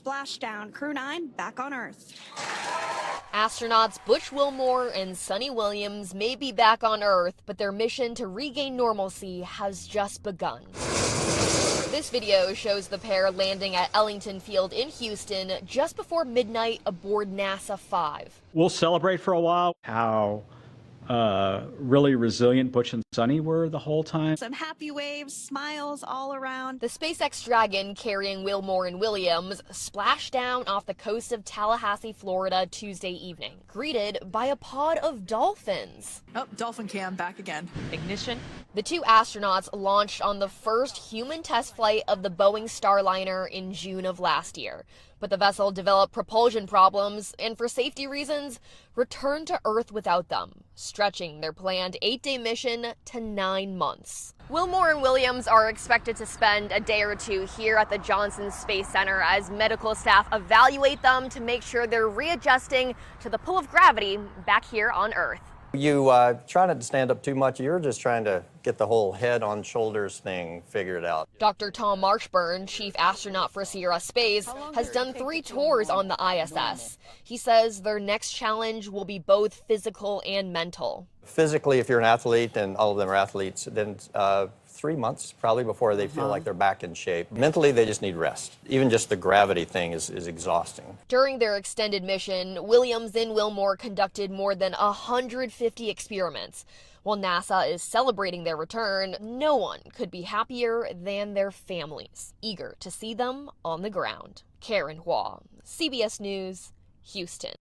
Splashdown, Crew 9 back on Earth. Astronauts Butch Wilmore and Suni Williams may be back on Earth, but their mission to regain normalcy has just begun. This video shows the pair landing at Ellington Field in Houston just before midnight aboard NASA 5. We'll celebrate for a while how uh, really resilient Butch and Suni were the whole time. Some happy waves, smiles all around. The SpaceX Dragon carrying Wilmore and Williams splashed down off the coast of Tallahassee, Florida Tuesday evening, greeted by a pod of dolphins. Oh, dolphin cam back again. Ignition. The two astronauts launched on the first human test flight of the Boeing Starliner in June of last year. But the vessel developed propulsion problems and, for safety reasons, returned to Earth without them, stretching their planned eight day mission to nine months. Wilmore and Williams are expected to spend a day or two here at the Johnson Space Center as medical staff evaluate them to make sure they're readjusting to the pull of gravity back here on Earth. You uh, try not to stand up too much. You're just trying to get the whole head on shoulders thing figured out. Dr. Tom Marshburn, chief astronaut for Sierra Space, has done three tours on the ISS. He says their next challenge will be both physical and mental. Physically, if you're an athlete, and all of them are athletes, then uh, three months probably before they feel like they're back in shape. Mentally, they just need rest. Even just the gravity thing is, is exhausting. During their extended mission, Williams and Wilmore conducted more than 150 experiments. While NASA is celebrating their return, no one could be happier than their families, eager to see them on the ground. Karen Hua, CBS News, Houston.